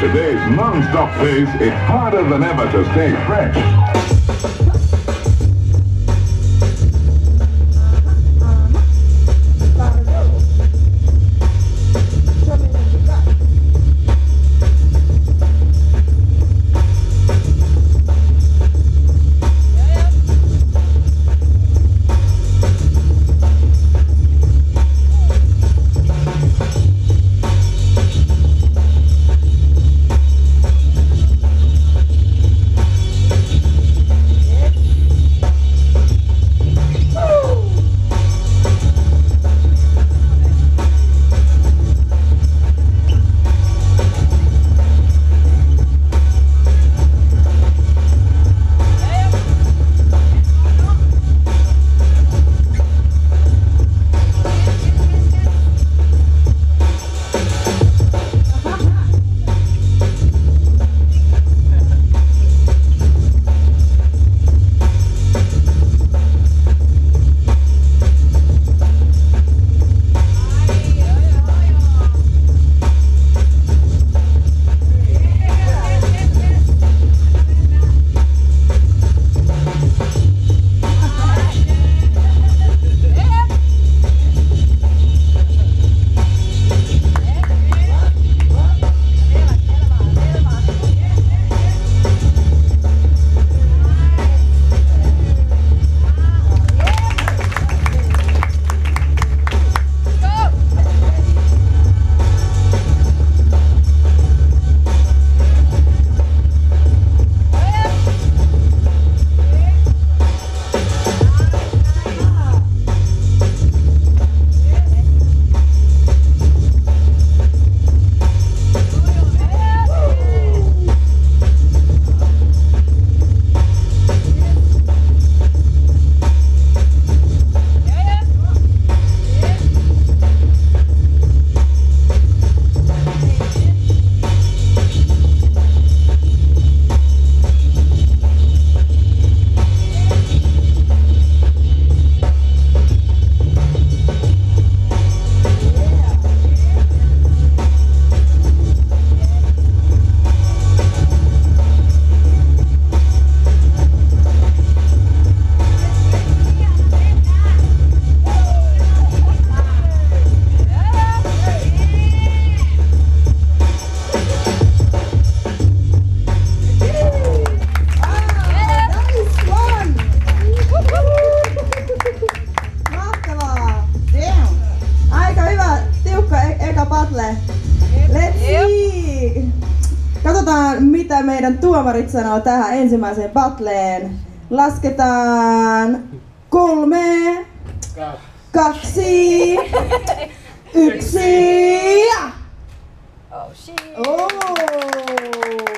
Today's non-stop pace, it's harder than ever to stay fresh. Eka battle. Let's see! Katsotaan mitä meidän tuomarit sanoo tähän ensimmäiseen battleen. Lasketaan kolme, kaksi, yksi ja... Oh shit. Oh!